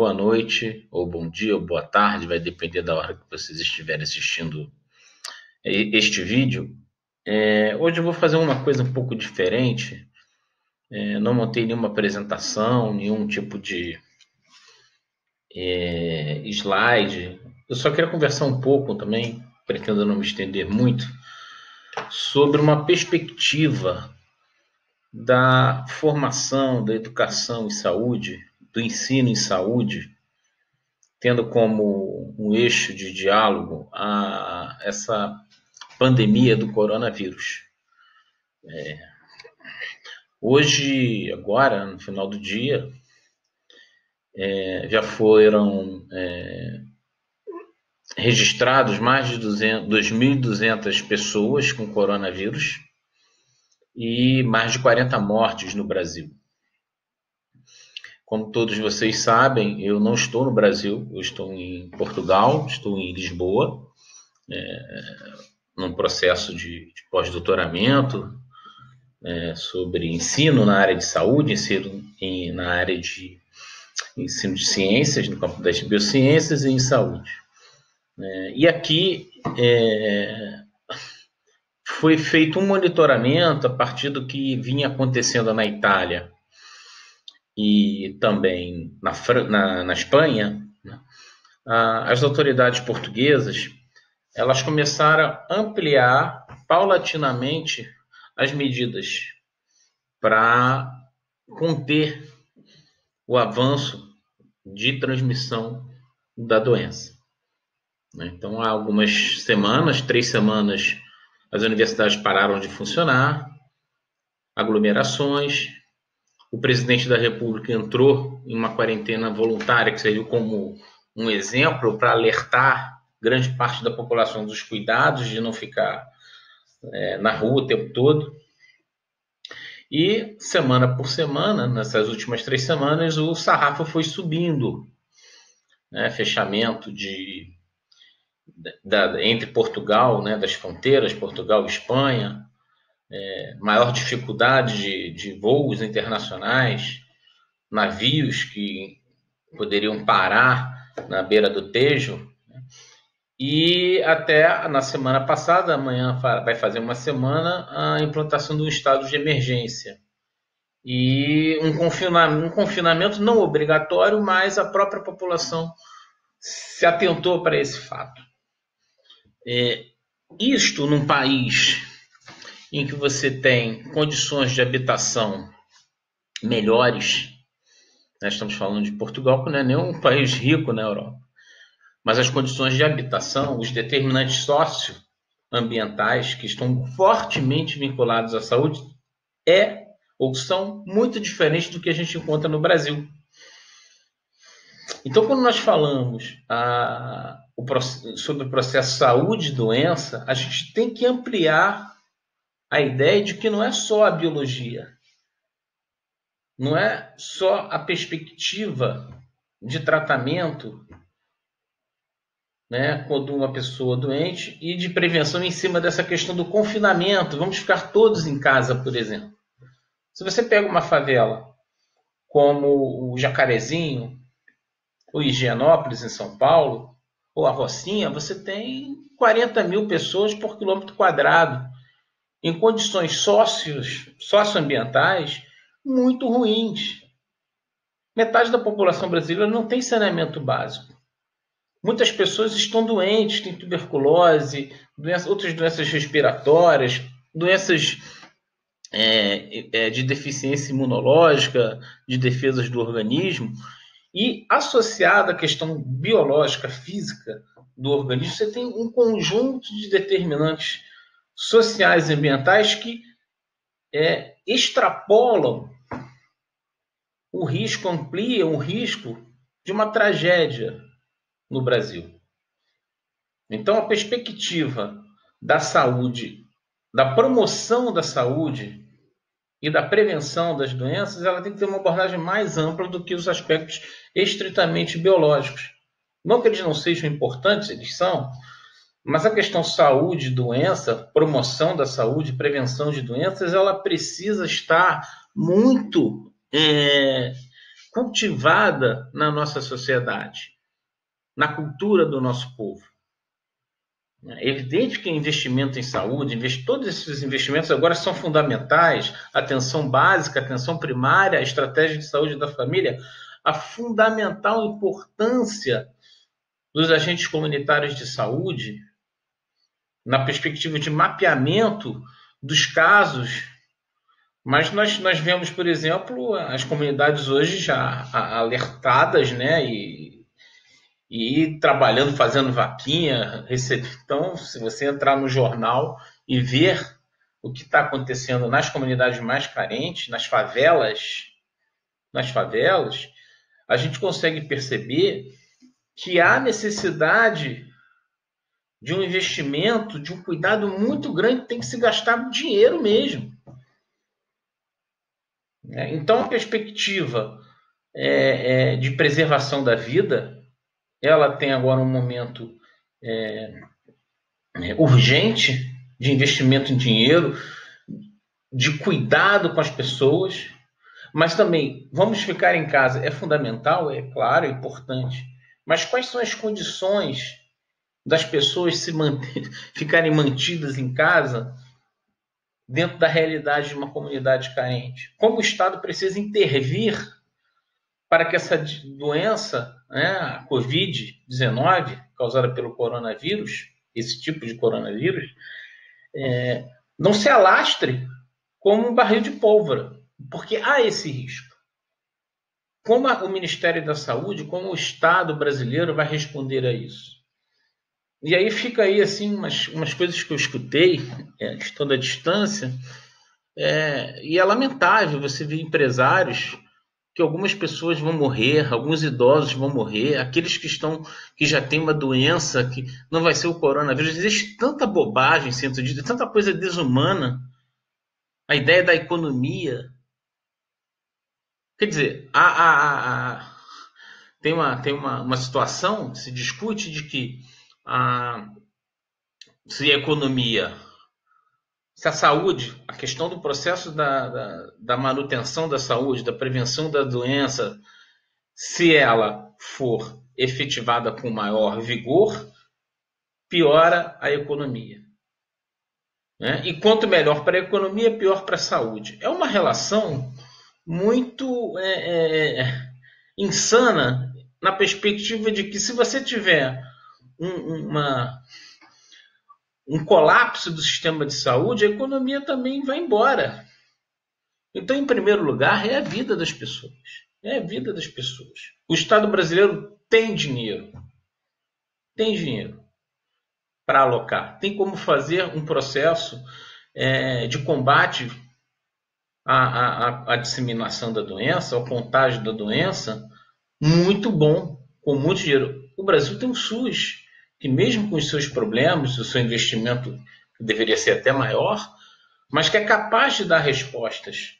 boa noite, ou bom dia, ou boa tarde, vai depender da hora que vocês estiverem assistindo este vídeo. É, hoje eu vou fazer uma coisa um pouco diferente. É, não montei nenhuma apresentação, nenhum tipo de é, slide. Eu só queria conversar um pouco também, pretendo não me estender muito, sobre uma perspectiva da formação, da educação e saúde do ensino em saúde, tendo como um eixo de diálogo a essa pandemia do coronavírus. É, hoje, agora, no final do dia, é, já foram é, registrados mais de 2.200 pessoas com coronavírus e mais de 40 mortes no Brasil. Como todos vocês sabem, eu não estou no Brasil, eu estou em Portugal, estou em Lisboa, é, num processo de, de pós-doutoramento é, sobre ensino na área de saúde, ensino em, na área de ensino de ciências, no campo das biociências e em saúde. É, e aqui é, foi feito um monitoramento a partir do que vinha acontecendo na Itália e também na, na, na Espanha, né, as autoridades portuguesas elas começaram a ampliar paulatinamente as medidas para conter o avanço de transmissão da doença. Né. Então, há algumas semanas, três semanas, as universidades pararam de funcionar, aglomerações, o presidente da República entrou em uma quarentena voluntária, que serviu como um exemplo para alertar grande parte da população dos cuidados de não ficar é, na rua o tempo todo. E semana por semana, nessas últimas três semanas, o sarrafo foi subindo. Né? Fechamento de, da, entre Portugal, né, das fronteiras, Portugal e Espanha, é, maior dificuldade de, de voos internacionais, navios que poderiam parar na beira do Tejo. Né? E até na semana passada, amanhã vai fazer uma semana, a implantação do estado de emergência. E um confinamento, um confinamento não obrigatório, mas a própria população se atentou para esse fato. É, isto num país em que você tem condições de habitação melhores, nós estamos falando de Portugal, que não é nem um país rico na Europa, mas as condições de habitação, os determinantes socioambientais que estão fortemente vinculados à saúde, é ou são muito diferentes do que a gente encontra no Brasil. Então, quando nós falamos ah, o, sobre o processo saúde e doença, a gente tem que ampliar a ideia de que não é só a biologia, não é só a perspectiva de tratamento né, quando uma pessoa doente e de prevenção em cima dessa questão do confinamento. Vamos ficar todos em casa, por exemplo. Se você pega uma favela como o Jacarezinho, ou Higienópolis, em São Paulo, ou a Rocinha, você tem 40 mil pessoas por quilômetro quadrado em condições socios, socioambientais muito ruins. Metade da população brasileira não tem saneamento básico. Muitas pessoas estão doentes, têm tuberculose, doença, outras doenças respiratórias, doenças é, é, de deficiência imunológica, de defesas do organismo, e associada à questão biológica, física do organismo, você tem um conjunto de determinantes sociais e ambientais que é, extrapolam o risco, ampliam o risco de uma tragédia no Brasil. Então, a perspectiva da saúde, da promoção da saúde e da prevenção das doenças, ela tem que ter uma abordagem mais ampla do que os aspectos estritamente biológicos. Não que eles não sejam importantes, eles são, mas a questão saúde, doença, promoção da saúde, prevenção de doenças, ela precisa estar muito é, cultivada na nossa sociedade, na cultura do nosso povo. É evidente que investimento em saúde, todos esses investimentos agora são fundamentais, atenção básica, atenção primária, estratégia de saúde da família, a fundamental importância dos agentes comunitários de saúde na perspectiva de mapeamento dos casos. Mas nós, nós vemos, por exemplo, as comunidades hoje já alertadas, né? E, e trabalhando, fazendo vaquinha. Então, se você entrar no jornal e ver o que está acontecendo nas comunidades mais carentes, nas favelas, nas favelas, a gente consegue perceber que há necessidade de um investimento, de um cuidado muito grande, tem que se gastar dinheiro mesmo. É, então, a perspectiva é, é, de preservação da vida, ela tem agora um momento urgente de investimento em dinheiro, de cuidado com as pessoas, mas também vamos ficar em casa é fundamental, é claro, é importante. Mas quais são as condições das pessoas se manter, ficarem mantidas em casa dentro da realidade de uma comunidade carente. Como o Estado precisa intervir para que essa doença, né, a Covid-19, causada pelo coronavírus, esse tipo de coronavírus, é, não se alastre como um barril de pólvora, porque há esse risco. Como o Ministério da Saúde, como o Estado brasileiro vai responder a isso? E aí fica aí assim umas, umas coisas que eu escutei, é, questão da distância, é, e é lamentável você ver empresários que algumas pessoas vão morrer, alguns idosos vão morrer, aqueles que estão que já têm uma doença que não vai ser o coronavírus. Existe tanta bobagem sendo dita, tanta coisa desumana. A ideia da economia. Quer dizer, a, a, a, tem, uma, tem uma, uma situação, se discute de que a, se a economia, se a saúde, a questão do processo da, da, da manutenção da saúde, da prevenção da doença, se ela for efetivada com maior vigor, piora a economia. Né? E quanto melhor para a economia, pior para a saúde. É uma relação muito é, é, é insana na perspectiva de que se você tiver um, uma, um colapso do sistema de saúde, a economia também vai embora. Então, em primeiro lugar, é a vida das pessoas. É a vida das pessoas. O Estado brasileiro tem dinheiro. Tem dinheiro para alocar. Tem como fazer um processo é, de combate à, à, à, disseminação da doença, ao contágio da doença, muito bom, com muito dinheiro. O Brasil tem um SUS que mesmo com os seus problemas, o seu investimento deveria ser até maior, mas que é capaz de dar respostas.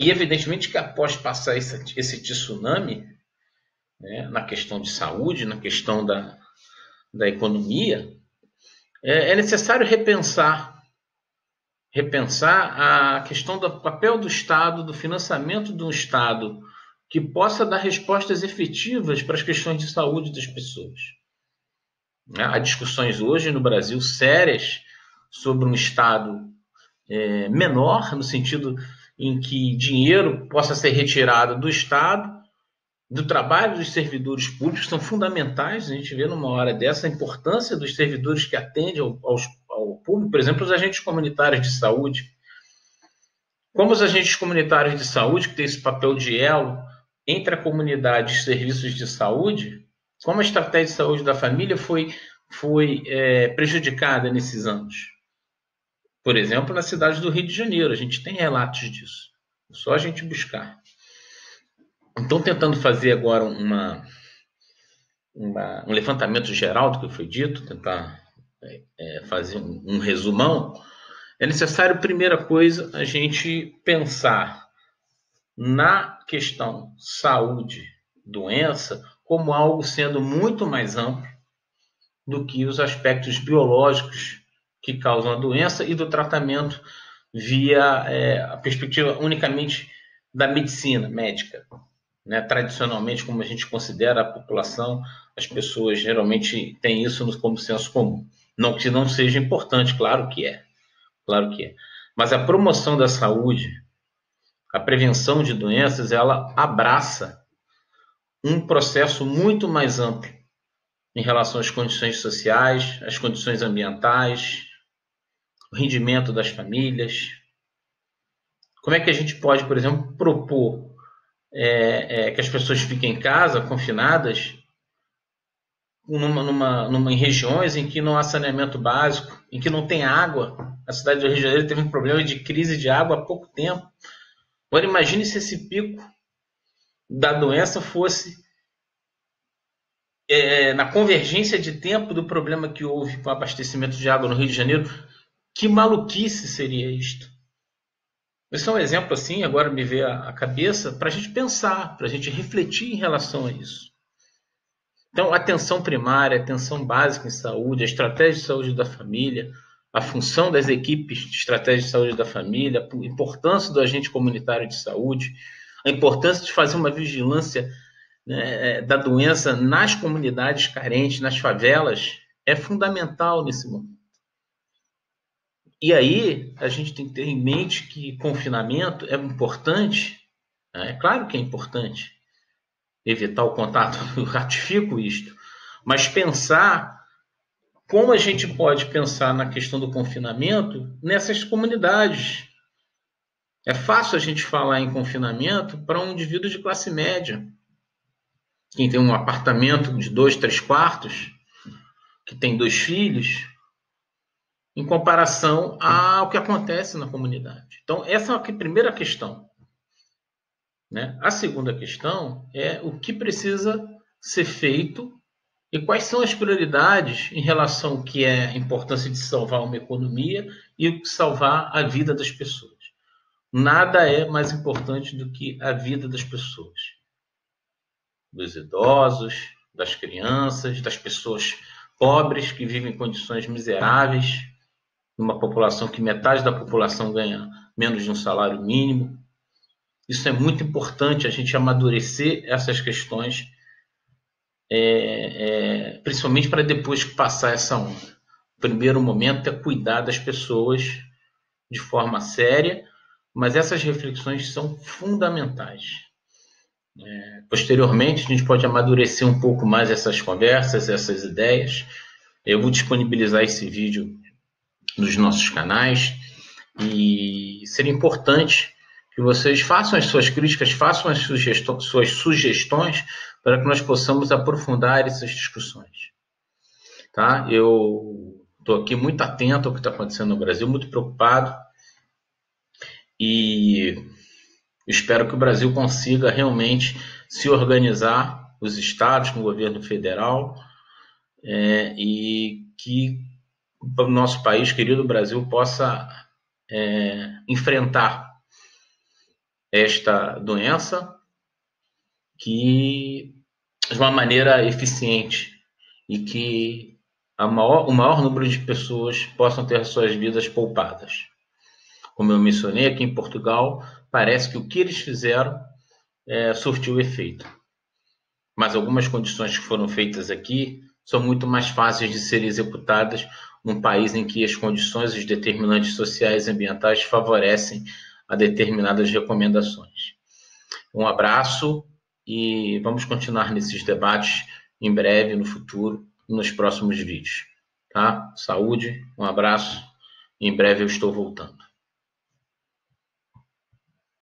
E evidentemente que após passar esse, esse tsunami, né, na questão de saúde, na questão da, da economia, é, é necessário repensar repensar a questão do papel do Estado, do financiamento um Estado que possa dar respostas efetivas para as questões de saúde das pessoas. Né? Há discussões hoje no Brasil sérias sobre um Estado é, menor, no sentido em que dinheiro possa ser retirado do Estado, do trabalho dos servidores públicos, são fundamentais. A gente vê numa hora dessa a importância dos servidores que atendem ao, aos, ao público, por exemplo, os agentes comunitários de saúde. Como os agentes comunitários de saúde, que têm esse papel de elo entre a comunidade e os serviços de saúde, como a estratégia de saúde da família foi, foi é, prejudicada nesses anos. Por exemplo, na cidade do Rio de Janeiro, a gente tem relatos disso. É só a gente buscar. Então, tentando fazer agora uma, uma, um levantamento geral do que foi dito, tentar é, fazer um, um resumão, é necessário, primeira coisa, a gente pensar na questão saúde, doença, como algo sendo muito mais amplo do que os aspectos biológicos que causam a doença e do tratamento via é, a perspectiva unicamente da medicina médica. né? Tradicionalmente, como a gente considera a população, as pessoas geralmente têm isso como senso comum. Não que não seja importante, claro que é. Claro que é. Mas a promoção da saúde, a prevenção de doenças, ela abraça um processo muito mais amplo em relação às condições sociais, às condições ambientais, o rendimento das famílias. Como é que a gente pode, por exemplo, propor é, é, que as pessoas fiquem em casa, confinadas, numa, numa, numa, em regiões em que não há saneamento básico, em que não tem água. A cidade do Rio de Janeiro teve um problema de crise de água há pouco tempo. Agora imagine se esse pico da doença fosse é, na convergência de tempo do problema que houve com o abastecimento de água no Rio de Janeiro. Que maluquice seria isto? Esse é um exemplo assim, agora me vê a cabeça, para a gente pensar, para a gente refletir em relação a isso. Então, atenção primária, atenção básica em saúde, a estratégia de saúde da família, a função das equipes de estratégia de saúde da família, a importância do agente comunitário de saúde, a importância de fazer uma vigilância né, é, da doença nas comunidades carentes, nas favelas, é fundamental nesse momento. E aí, a gente tem que ter em mente que confinamento é importante, né? é claro que é importante, evitar o contato, ratifico isto, mas pensar como a gente pode pensar na questão do confinamento nessas comunidades. É fácil a gente falar em confinamento para um indivíduo de classe média, quem tem um apartamento de dois, três quartos, que tem dois filhos, em comparação ao que acontece na comunidade. Então, essa é a primeira questão. Né? A segunda questão é o que precisa ser feito e quais são as prioridades em relação ao que é a importância de salvar uma economia e salvar a vida das pessoas. Nada é mais importante do que a vida das pessoas, dos idosos, das crianças, das pessoas pobres que vivem em condições miseráveis, numa população que metade da população ganha menos de um salário mínimo, isso é muito importante a gente amadurecer essas questões, é, é, principalmente para depois que passar essa onda. O primeiro momento é cuidar das pessoas de forma séria, mas essas reflexões são fundamentais. É, posteriormente, a gente pode amadurecer um pouco mais essas conversas, essas ideias. Eu vou disponibilizar esse vídeo nos nossos canais e seria importante que vocês façam as suas críticas, façam as suas sugestões para que nós possamos aprofundar essas discussões. Tá? Eu estou aqui muito atento ao que está acontecendo no Brasil, muito preocupado e espero que o Brasil consiga realmente se organizar, os estados com o governo federal, é, e que o nosso país, querido Brasil, possa é, enfrentar esta doença que de uma maneira eficiente e que maior, o maior número de pessoas possam ter suas vidas poupadas. Como eu mencionei aqui em Portugal, parece que o que eles fizeram é, surtiu efeito. Mas algumas condições que foram feitas aqui são muito mais fáceis de serem executadas num país em que as condições, os determinantes sociais e ambientais favorecem a determinadas recomendações. Um abraço e vamos continuar nesses debates em breve, no futuro, nos próximos vídeos. Tá? Saúde, um abraço. Em breve eu estou voltando.